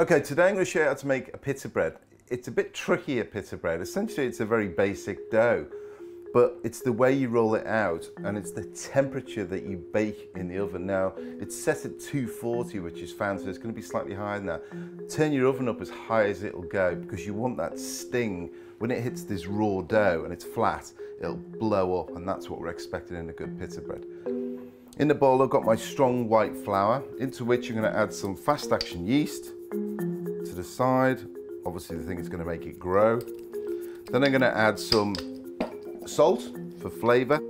Okay, today I'm going to show you how to make a pita bread. It's a bit tricky a pita bread. Essentially, it's a very basic dough, but it's the way you roll it out and it's the temperature that you bake in the oven. Now, it's set at 240, which is fancy. It's going to be slightly higher than that. Turn your oven up as high as it'll go because you want that sting. When it hits this raw dough and it's flat, it'll blow up and that's what we're expecting in a good pita bread. In the bowl, I've got my strong white flour, into which you're going to add some fast action yeast, to the side. Obviously the thing is going to make it grow. Then I'm going to add some salt for flavour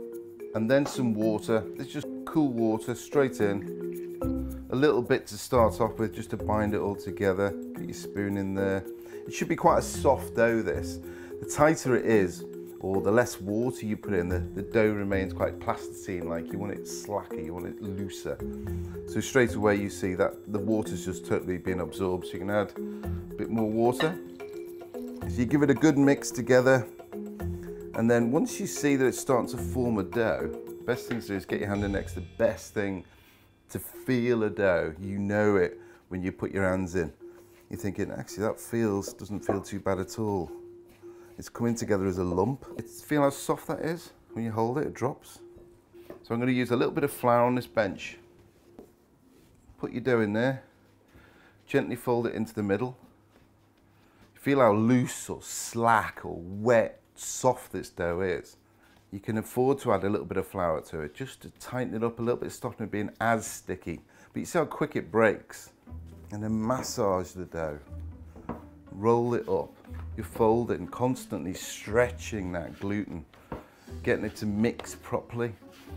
and then some water. It's just cool water straight in. A little bit to start off with just to bind it all together. Get your spoon in there. It should be quite a soft dough this. The tighter it is, or the less water you put in, the, the dough remains quite plasticine like. You want it slacker, you want it looser. So straight away you see that the water's just totally been absorbed. So you can add a bit more water. So you give it a good mix together. And then once you see that it's starting to form a dough, best thing to do is get your hand in next. The best thing to feel a dough, you know it when you put your hands in. You're thinking, actually that feels, doesn't feel too bad at all. It's coming together as a lump. It's, feel how soft that is? When you hold it, it drops. So I'm going to use a little bit of flour on this bench. Put your dough in there. Gently fold it into the middle. Feel how loose or slack or wet, soft this dough is. You can afford to add a little bit of flour to it just to tighten it up a little bit, stop it being as sticky. But you see how quick it breaks? And then massage the dough. Roll it up you fold it and constantly stretching that gluten, getting it to mix properly,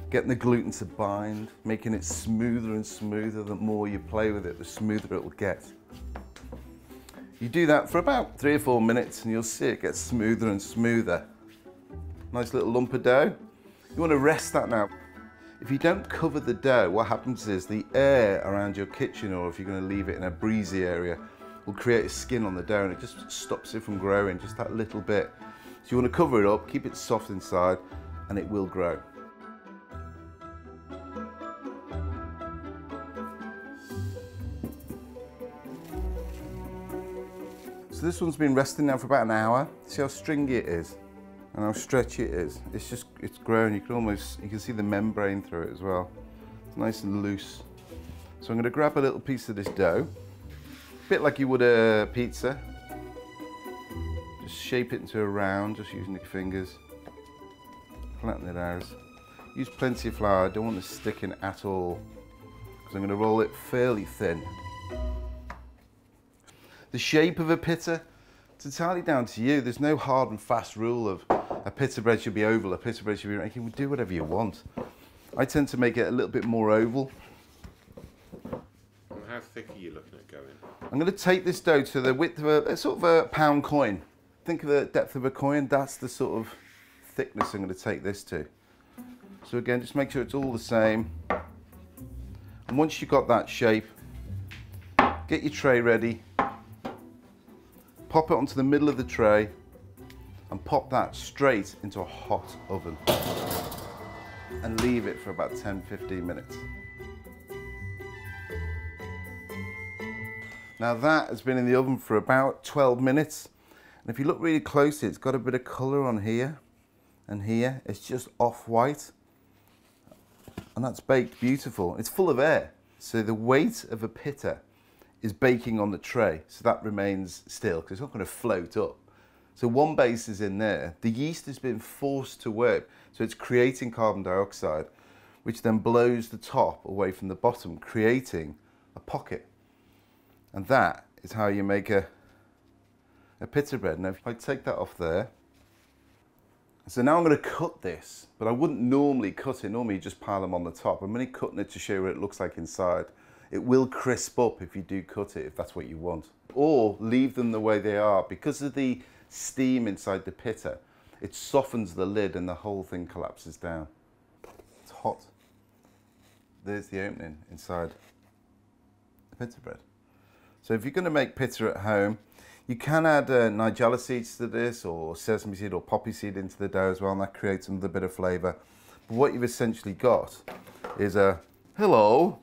getting the gluten to bind, making it smoother and smoother. The more you play with it, the smoother it will get. You do that for about three or four minutes and you'll see it gets smoother and smoother. Nice little lump of dough. You want to rest that now. If you don't cover the dough, what happens is the air around your kitchen or if you're going to leave it in a breezy area will create a skin on the dough and it just stops it from growing, just that little bit. So you want to cover it up, keep it soft inside, and it will grow. So this one's been resting now for about an hour. See how stringy it is and how stretchy it is. It's just, it's grown. You can almost, you can see the membrane through it as well. It's nice and loose. So I'm going to grab a little piece of this dough bit like you would a pizza. Just shape it into a round, just using your fingers. Flatten it out. Use plenty of flour, I don't want to sticking at all. Because I'm going to roll it fairly thin. The shape of a pita, it's entirely down to you. There's no hard and fast rule of a pita bread should be oval, a pita bread should be, you can do whatever you want. I tend to make it a little bit more oval. Thick are you looking at going? I'm going to take this dough to the width of a, a, sort of a pound coin. Think of the depth of a coin, that's the sort of thickness I'm going to take this to. So again, just make sure it's all the same. And once you've got that shape, get your tray ready, pop it onto the middle of the tray and pop that straight into a hot oven and leave it for about 10-15 minutes. Now that has been in the oven for about 12 minutes. And if you look really closely, it's got a bit of color on here and here. It's just off-white. And that's baked beautiful. It's full of air. So the weight of a pitta is baking on the tray. So that remains still because it's not going to float up. So one base is in there. The yeast has been forced to work. So it's creating carbon dioxide, which then blows the top away from the bottom, creating a pocket. And that is how you make a, a pita bread. Now if I take that off there, so now I'm going to cut this, but I wouldn't normally cut it. Normally you just pile them on the top. I'm only cutting it to show you what it looks like inside. It will crisp up if you do cut it, if that's what you want. Or leave them the way they are. Because of the steam inside the pitta, it softens the lid and the whole thing collapses down. It's hot. There's the opening inside the pita bread. So if you're going to make pitta at home, you can add uh, nigella seeds to this or sesame seed or poppy seed into the dough as well and that creates another bit of flavour. But what you've essentially got is a, hello,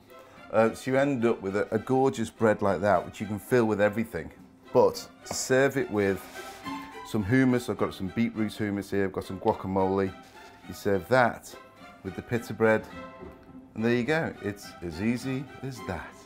Uh, so you end up with a, a gorgeous bread like that, which you can fill with everything. But to serve it with some hummus, I've got some beetroot hummus here, I've got some guacamole. You serve that with the pita bread, and there you go. It's as easy as that.